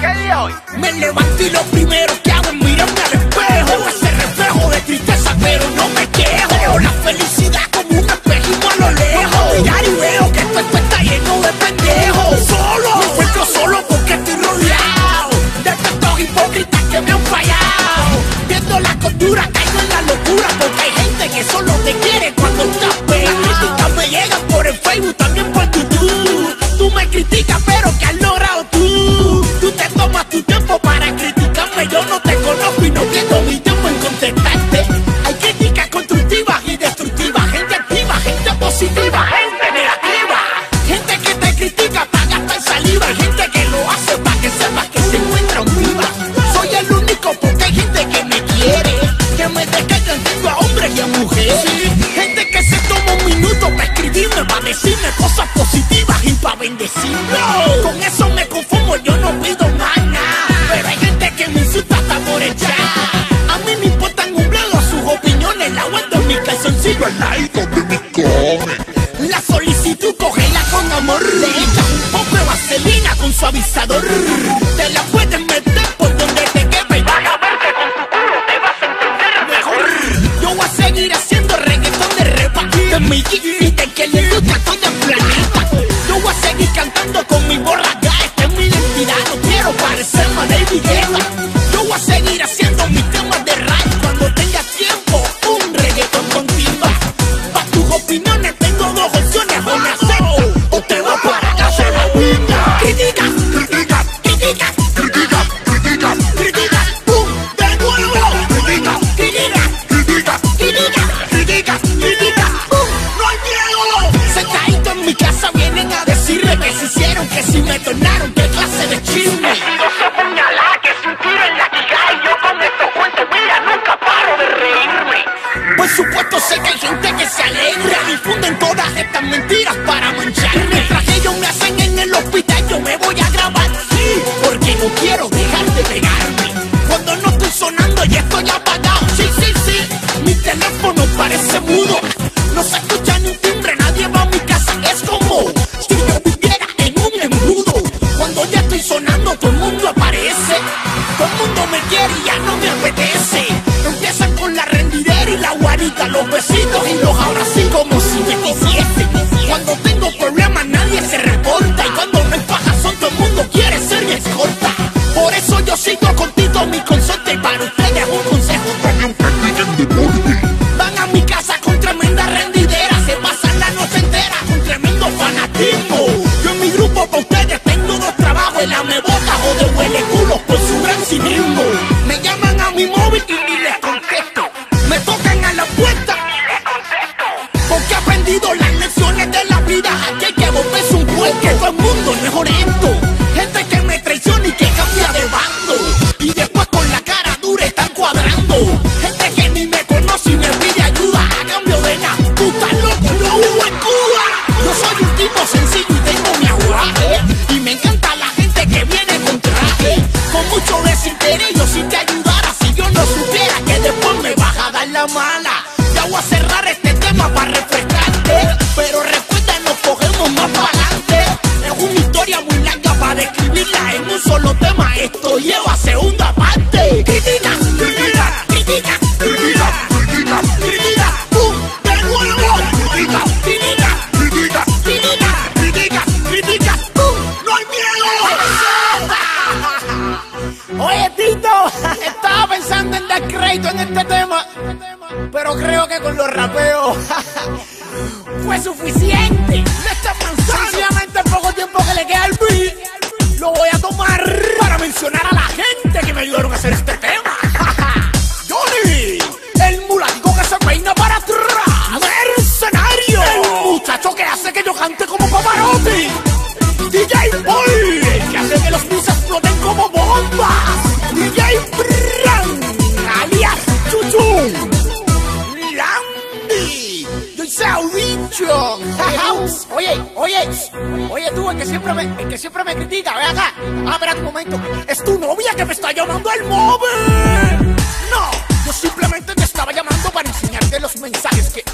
¿Qué día hoy? Me levanto y lo primero que hago es mirarme al espejo. Ese reflejo de tristeza, pero no me quejo. La felicidad como un espejismo a lo lejos. Mirar y veo que esto, esto está lleno de pendejos. Solo, me encuentro solo porque estoy rodeado de estos hipócritas que me han fallado. Viendo la costura, caigo en la locura porque hay gente que solo te quiere cuando estás amor. Le echas un poco de vaselina con suavizador. Te la puedes meter por donde te quepa y van a verte con tu culo. Te vas a entender mejor. Yo voy a seguir haciendo reggaetón de repa. De mi y de que le gusta todo el planeta. Yo voy a seguir cantando con mi borraga. Esta es mi identidad. No quiero parecerme a David Guetta. Vida. Critica, critica, critica, critica, critica, critica. ¡Pum! ¡De nuevo! Critica, critica, critica, critica, critica, critica. ¡Pum! ¡No hay! Sentadito en mi casa vienen a decirme que se hicieron, que si me tornaron, qué clase de chisme. Todo el mundo me quiere más Es una historia muy larga para describirla en un solo tema Esto lleva segunda parte Critica, critica, critica, critica, critica, critica ¡Pum! ¡De nuevo! Critica, critica, critica, critica, critica, critica ¡Pum! ¡No hay miedo! Oye, Tito, estaba pensando en dar crédito en este tema, pero creo que con los rapeos fue suficiente. Como bombas. DJ Bran, alias Chuchu. Landy, yo soy Audicho. Oye, oye, oye tú, el que siempre me, el que siempre me critica, ve acá. Ah, espera un momento. Es tu novia que me está llamando al móvil. No, yo simplemente te estaba llamando para enseñarte los mensajes que